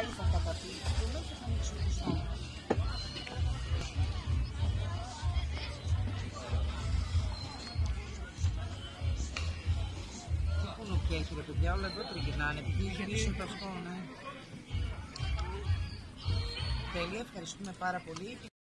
πάλι θα και θα. Τι έχει ρε παιδιά, όλα εδώ τριγυρνάνε. Επειδή το αυτό, ναι. Τέλεια, ευχαριστούμε πάρα πολύ.